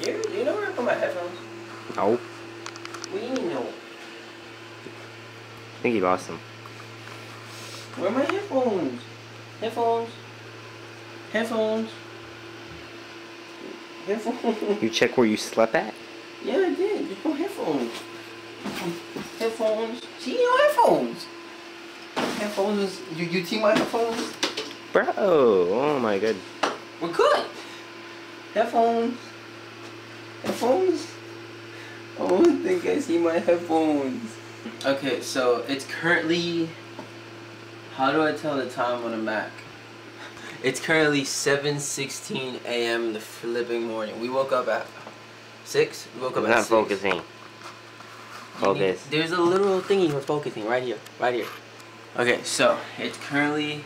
You, you know where I put my headphones? No. What do you mean no? I think he lost them. Where are my headphones? Headphones. Headphones. Headphones. You check where you slept at? yeah, I did. Just put headphones. Headphones. See your headphones. Headphones you you see my headphones? Bro, oh my god. We're good. Headphones. Headphones. I don't think I see my headphones. Okay, so it's currently. How do I tell the time on a Mac? It's currently 7:16 a.m. the flipping morning. We woke up at six. We woke up I'm at not six. focusing. You need- Focus. there's a little thingy for focusing right here, right here. Okay, so it's currently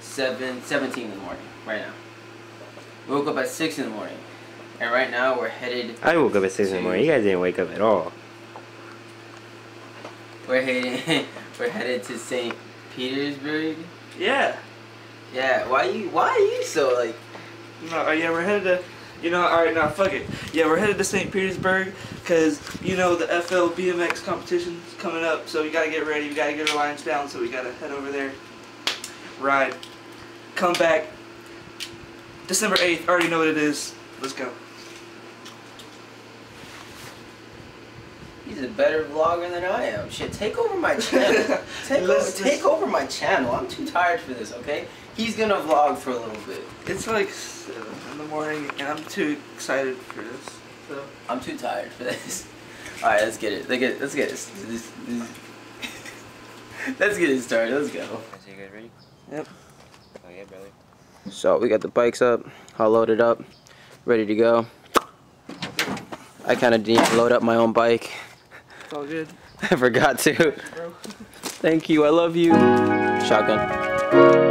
seven seventeen in the morning right now. We woke up at six in the morning, and right now we're headed. I woke up at 6 in the morning. You guys didn't wake up at all. We're headed. we're headed to St. Petersburg. Yeah. Yeah. Why you? Why are you so like? No, uh, yeah, we're headed to, you know, alright, now fuck it. Yeah, we're headed to St. Petersburg because, you know, the FL BMX competition's coming up, so we gotta get ready. We gotta get our lines down, so we gotta head over there, ride, come back. December 8th, already know what it is. Let's go. He's a better vlogger than I am. Shit, take over my channel. Take over, take over my channel. I'm too tired for this. Okay. He's gonna vlog for a little bit. It's like 7 in the morning, and I'm too excited for this. So, I'm too tired for this. All right, let's get it. Let's get. Let's get this. this, this. let's get it started. Let's go. So you guys ready? Yep. Oh yeah, brother. So we got the bikes up, all loaded up, ready to go. I kind of didn't load up my own bike. It's all good. I forgot to. Bro. Thank you. I love you. Shotgun.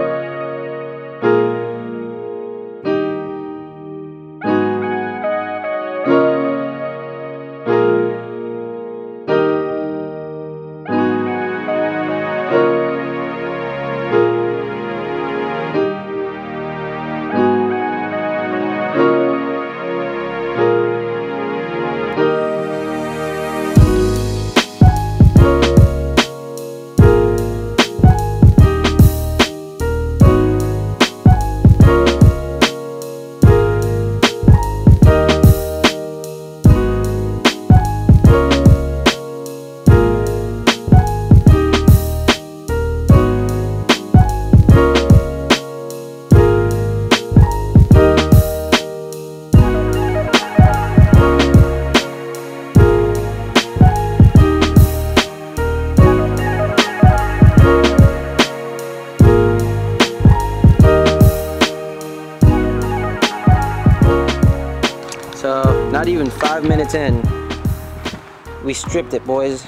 Minutes in, we stripped it, boys.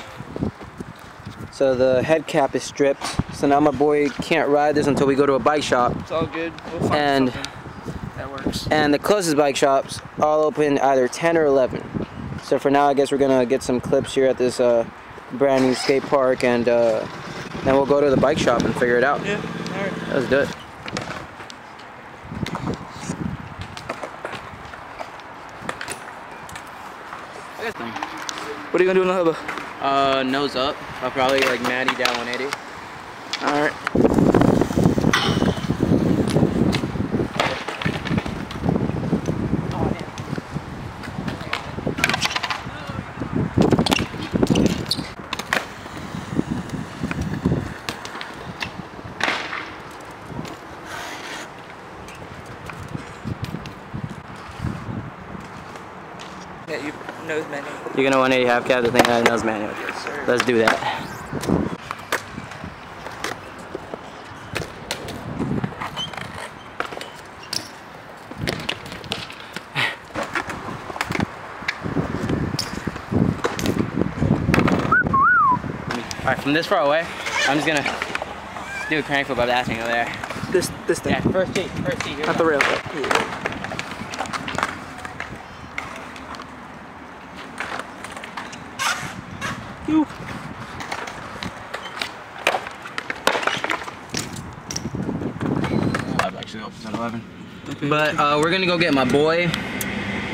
So the head cap is stripped. So now my boy can't ride this until we go to a bike shop. It's all good. We'll find And- something that works. And the closest bike shops all open either 10 or 11. So for now, I guess we're gonna get some clips here at this uh, brand new skate park, and uh, then we'll go to the bike shop and figure it out. Yeah, alright. Let's do it. What are you gonna do in the hubba? Uh, nose up. I'll probably like Maddie down 180. Alright. Yeah, you nose manual. You're gonna 180 half cab the thing that nose manual. Yes, sir. Let's do that. Alright, from this far away, I'm just gonna do a crank flip by that thing over there. This this thing. Yeah, first tee, first tee. Here Not the rail. Yeah. You. I've actually opens at 11. But uh, we're gonna go get my boy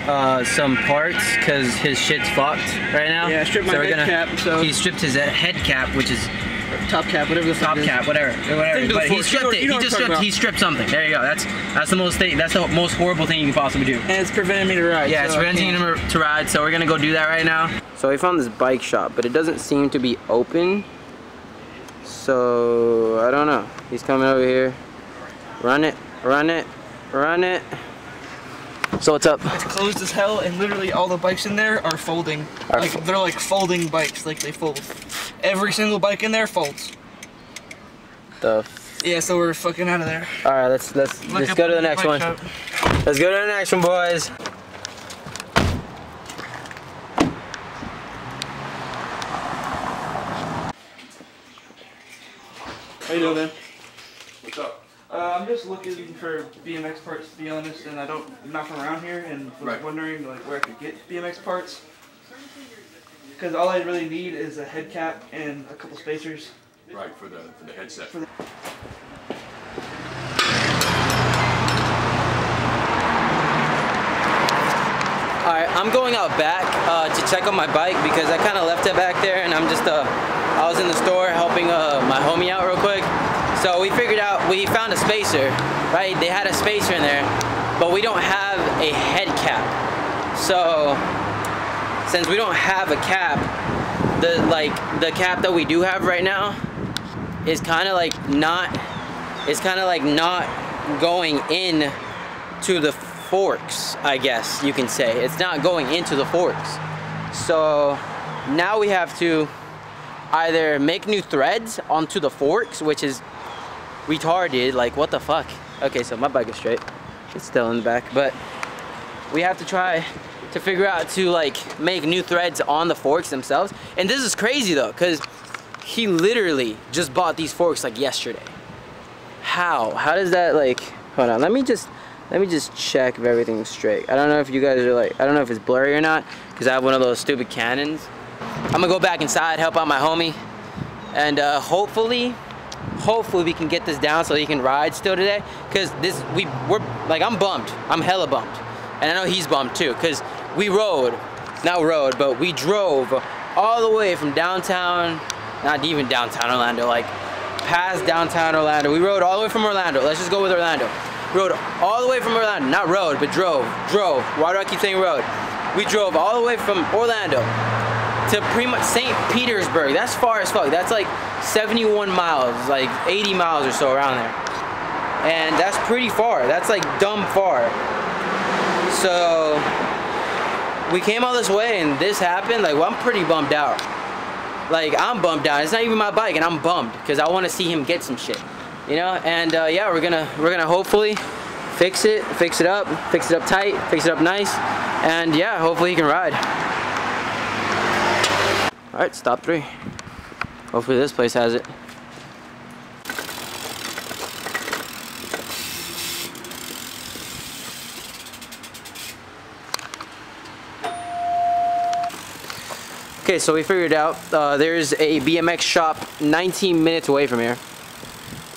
uh, some parts because his shit's fucked right now. Yeah, I stripped my we're head cap, so- he stripped his head cap, which is Top cap, whatever the top fuck cap, whatever, whatever. Thing to the But he fork. You stripped know- it. you know he just stripped. about. He stripped something. There you go. That's that's the most thing. That's the most horrible thing you can possibly do. And it's preventing me to ride. Yeah, it's so I preventing can't. him to ride, so we're gonna go do that right now. So we found this bike shop, but it doesn't seem to be open. So I don't know. He's coming over here. Run it, run it, run it. So what's up? It's closed as hell, and literally all the bikes in there are folding. Are like fo- they're like folding bikes, like they fold. Every single bike in there folds. The Yeah, so we're fucking out of there. all right, let's let's Look let's go to the the next one. shop. Let's go to the next one, boys. How you doing, man? What's up? Uh, I'm just looking for BMX parts, to be honest, and I don't I'm not from around here, and was Right. wondering like where I could get BMX parts. Because all I really need is a head cap and a couple spacers. Right, for the, for the headset. For the- Alright, I'm going out back uh, to check on my bike because I kind of left it back there and I'm just, uh, I was in the store helping uh, my homie out real quick. So we figured out, we found a spacer, right? They had a spacer in there, but we don't have a head cap. So, since we don't have a cap, the, like, the cap that we do have right now is kind of like not, it's kind of like not going in to the forks, I guess you can say. It's not going into the forks. So now we have to either make new threads onto the forks, which is retarded, like what the fuck? Okay, so my bike is straight. It's still in the back, but we have to try to figure out to like make new threads on the forks themselves. And this is crazy though, cause he literally just bought these forks like yesterday. How? How does that like, hold on, let me just, let me just check if everything's straight. I don't know if you guys are like, I don't know if it's blurry or not, because I have one of those stupid Canons. I'm gonna go back inside, help out my homie, and uh, hopefully, hopefully we can get this down so he can ride still today. Cause this, we, we're, like I'm bummed, I'm hella bummed. And I know he's bummed too, cause we rode, not rode, but we drove all the way from downtown, not even downtown Orlando, like past downtown Orlando. We rode all the way from Orlando. Let's just go with Orlando. Rode all the way from Orlando, not rode, but drove, drove. Why do I keep saying road? We drove all the way from Orlando to pretty much St. Petersburg. That's far as fuck. That's like 71 miles, like 80 miles or so around there. And that's pretty far. That's like dumb far. So we came all this way and this happened. Like, well, I'm pretty bummed out. Like, I'm bummed out. It's not even my bike, and I'm bummed because I want to see him get some shit, you know. And uh, yeah, we're gonna we're gonna hopefully fix it, fix it up, fix it up tight, fix it up nice, and yeah, hopefully he can ride. All right, stop three. Hopefully this place has it. Okay, so we figured out uh, there's a BMX shop 19 minutes away from here.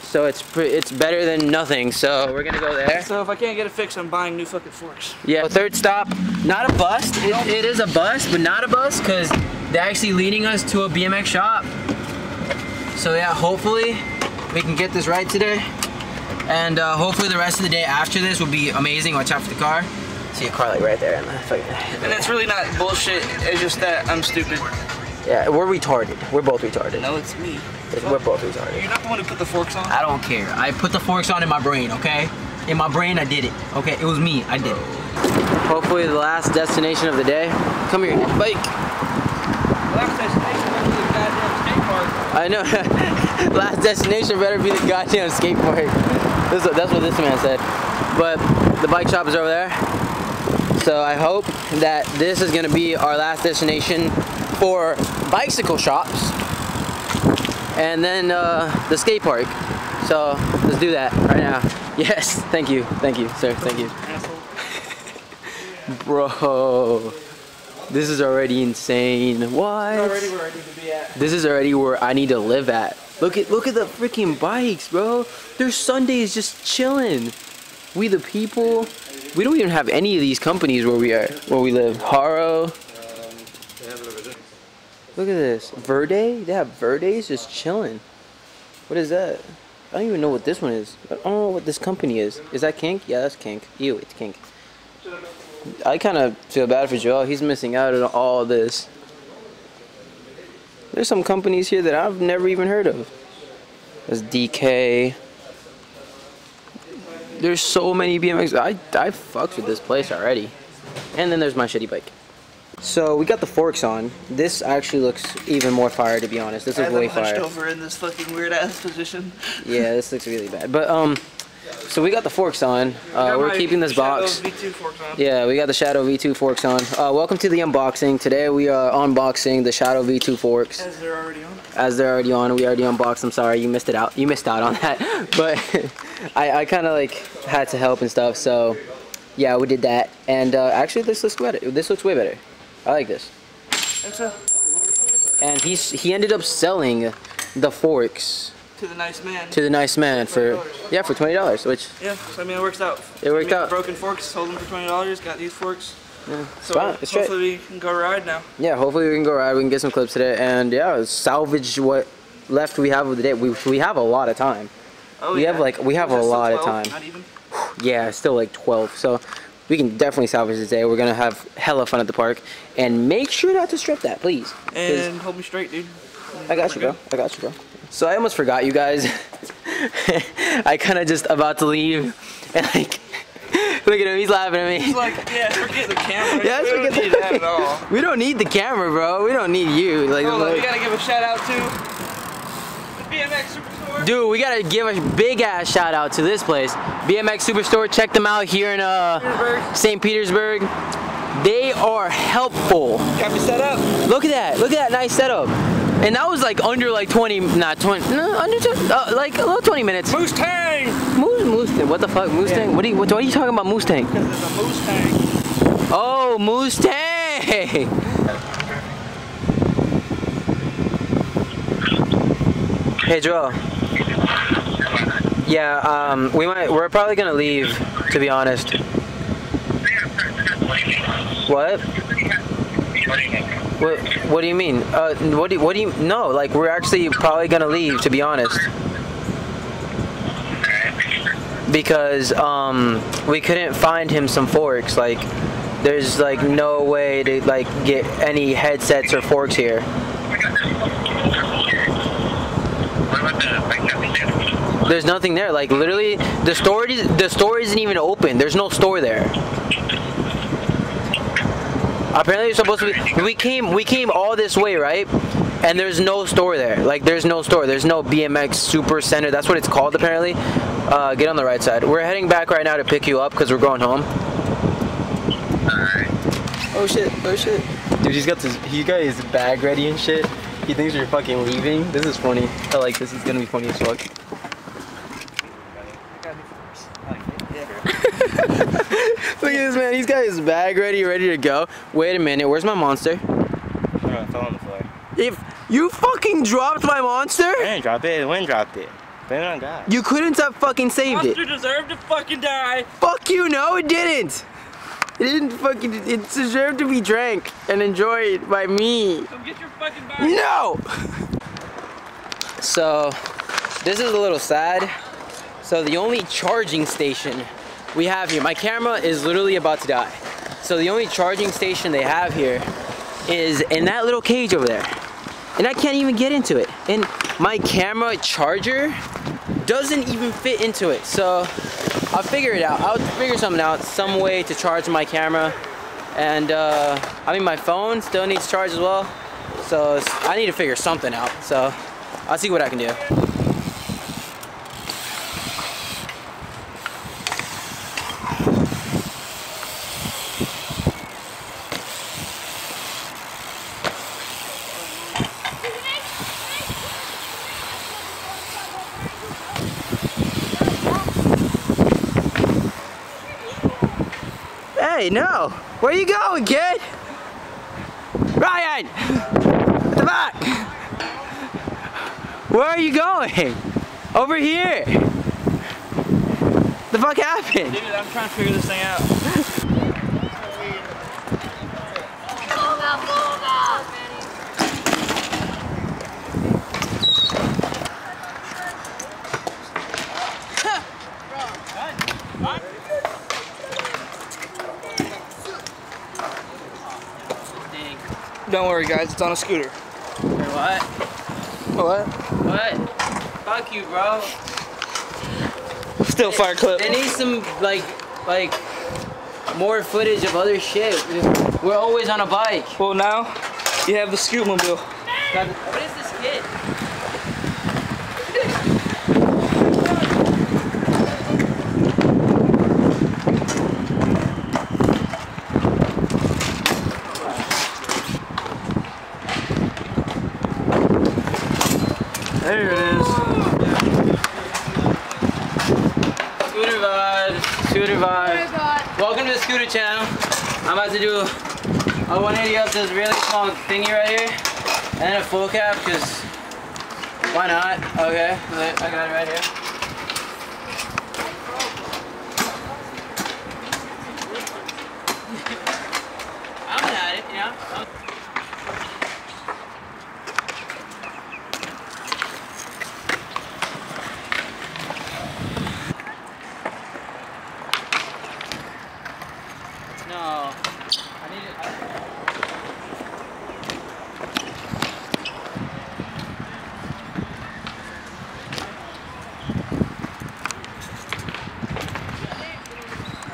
So it's it's better than nothing. So we're gonna go there. So if I can't get it fixed, I'm buying new fucking forks. Yeah. Third stop, not a bust. It, it is a bust, but not a bust because they're actually leading us to a BMX shop. So yeah, hopefully we can get this right today. And uh, hopefully the rest of the day after this will be amazing. Watch out for the car. See a car like right there. And fucking, And it's really not bullshit. It's just that I'm stupid. yeah, we're retarded. We're both retarded. No, it's me. We're both retarded. You're not the one who put the forks on. I don't care. I put the forks on in my brain, okay? In my brain, I did it. Okay, it was me. I did it. Hopefully, the last destination of the day. Come here, bike. Last destination went to the goddamn skate park. I know. last destination better be the goddamn skate park. This, that's what this man said. But the bike shop is over there. So I hope that this is gonna be our last destination for bicycle shops. And then uh, the skate park. So let's do that right now. Yes, thank you, thank you, sir, thank you. Bro, this is already insane. What? Already where I need to be at. This is already where I need to live at. Look at look at the freaking bikes, bro. There's Sundays just chilling. We the people. We don't even have any of these companies where we are, where we live. Haro. Look at this. Verde? They have Verdes just chilling. What is that? I don't even know what this one is. I don't know what this company is. Is that Kink? Yeah, that's Kink. Ew, it's Kink. I kind of feel bad for Joel. He's missing out on all this. There's some companies here that I've never even heard of. There's DK. There's so many BMX. I, I fucked with this place already. And then there's my shitty bike. So we got the forks on. This actually looks even more fire to be honest. This is way fire. over in this fucking weird ass position. Yeah, this looks really bad. But um, so we got the forks on. Uh, we're keeping this box. V2 forks on. Yeah, we got the Shadow V2 forks on. Uh, welcome to the unboxing. Today we are unboxing the Shadow V2 forks. As they're already on. As they're already on, we already unboxed. I'm sorry, you missed it out. You missed out on that. But I, I kind of like had to help and stuff. So yeah, we did that. And uh, actually, this looks better. This looks way better. I like this. And he's he ended up selling the forks To the nice man. to the nice man for $20. yeah for twenty dollars, which yeah, so I mean it works out. It worked I mean, out. Broken forks, sold them for twenty dollars. Got these forks. yeah, So fine. It's straight. hopefully we can go ride now. Yeah, hopefully we can go ride. We can get some clips today, and yeah, salvage what left we have of the day. We we have a lot of time. Oh, We yeah. have, like- we have a lot of time. Not even. Yeah, still like 12, so we can definitely salvage this day. We're gonna have hella fun at the park, and make sure not to strip that, please. And hold me straight, dude. I got you, bro. I got you, bro. So I almost forgot you guys. I kind of just about to leave, and like, look at him, he's laughing at me. It's like, yeah, forget the camera. Yeah, we don't need the- that at all. We don't need the camera, bro. We don't need you. Like, Hold on, we gotta give a shout out to the BMX Superstore. Dude, we gotta give a big ass shout out to this place, BMX Superstore. Check them out here in uh, St. Petersburg. They are helpful. Got me set up. Look at that. Look at that nice setup. And that was like under like 20, not 20, no, under 20, uh, like a little 20 minutes. Moose Tang! Moose, Mustang. What the fuck, Mustang? What are you, what, what are you talking about, Mustang? Because there's a Moose Tang. Oh, Mustang. Hey, Joel. Yeah, um, we might. We're probably gonna leave, to be honest. What? What? What do you mean? Uh, what do What do you? No, like we're actually probably gonna leave, to be honest. Because um, we couldn't find him some forks. Like, there's like no way to like get any headsets or forks here. There's nothing there. Like literally, the store is the store isn't even open. There's no store there. Apparently, you're supposed to be. We came we came all this way, right? And there's no store there. Like there's no store. There's no BMX Super Center. That's what it's called apparently. Uh, get on the right side. We're heading back right now to pick you up because we're going home. Alright. Oh shit! Oh shit! Dude, he's got this. He got his bag ready and shit. He thinks we're fucking leaving. This is funny. I like this. It's gonna be funny as fuck. Look at this man. He's got his bag ready, ready to go. Wait a minute. Where's my monster? Oh, it fell on the floor. If you fucking dropped my monster, I didn't drop it. The wind dropped it. Blame it on God. you couldn't have fucking saved it. Monster deserved to fucking die. Fuck you. No, it didn't. It didn't fucking. It deserved to be drank and enjoyed by me. Come get your fucking bike. No! So, this is a little sad. So, the only charging station we have here, my camera is literally about to die. So, the only charging station they have here is in that little cage over there. And I can't even get into it. And my camera charger doesn't even fit into it. So, I'll figure it out. I'll figure something out, some way to charge my camera. And, uh, I mean, my phone still needs charge as well. So I need to figure something out. So I'll see what I can do. Hey, no! Where you going, kid? Ryan! At the back! Where are you going? Over here! The fuck happened? Dude, I'm trying to figure this thing out. Don't worry, guys. It's on a scooter. What? What? What? Fuck you, bro. Still fire clip. They need some like like more footage of other shit. We're always on a bike. Well, now you have the scoot mobile. What is this kid? There it is. Scooter vibes. Scooter vibes. Oh Welcome to the Scooter channel. I'm about to do a 180 up this really small thingy right here. And then a full cap, because why not? Okay, I got it right here. I'm at it, you know? I'm- No. I need it. I-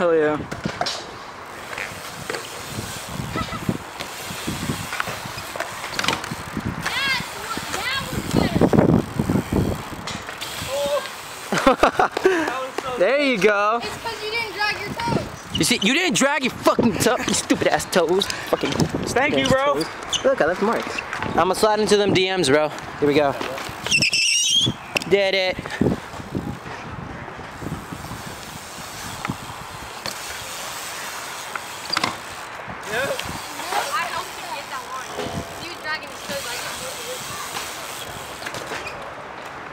Hell yeah. There you go. It's because you didn't drag your toes. You see, you didn't drag your fucking toes, you stupid ass toes. Fucking. Thank you, bro. Look, I left marks. I'm gonna slide into them DMs, bro. Here we go. Did it. I helped him get that line. He was dragging his toes like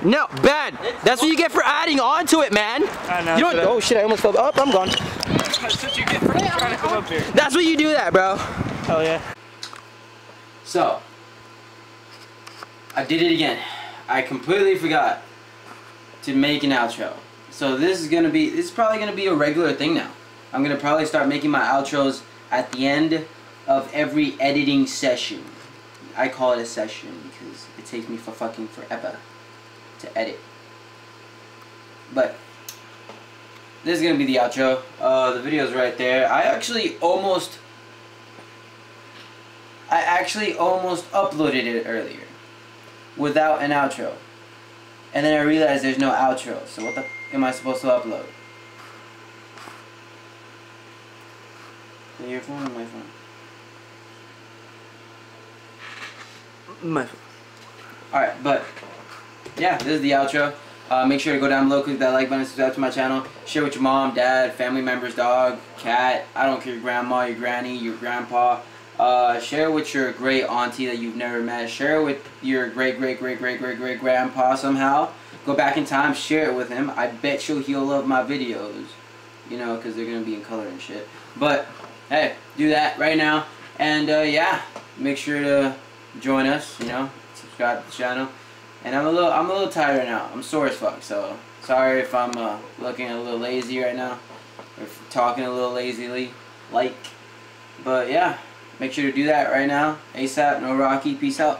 No, bad. That's what you get for adding on to it, man. I know. You don't. Oh shit! I almost fell. Oh, I'm gone. That's what you get for trying to come up here. That's what you do, that, bro. Hell yeah. So, I did it again. I completely forgot to make an outro. So this is gonna be, this is probably gonna be a regular thing now. I'm gonna probably start making my outros at the end of every editing session. I call it a session because it takes me for fucking forever to edit. But this is gonna be the outro. Uh, the video's right there. I actually almost I actually almost uploaded it earlier without an outro. And then I realized there's no outro. So what the f am I supposed to upload? The earphone or my phone? My phone. Alright, but yeah, this is the outro. Uh, make sure to go down below, click that like button, subscribe to my channel. Share with your mom, dad, family members, dog, cat. I don't care, your grandma, your granny, your grandpa. Uh, share with your great auntie that you've never met. Share with your great, great, great, great, great, great grandpa somehow. Go back in time, share it with him. I bet you he'll love my videos. You know, because they're going to be in color and shit. But, hey, do that right now. And, uh, yeah, make sure to join us, you know, subscribe to the channel. And I'm a little, I'm a little tired right now. I'm sore as fuck, so sorry if I'm uh, looking a little lazy right now, or talking a little lazily, like. But yeah, make sure to do that right now. ASAP, no Rocky, peace out.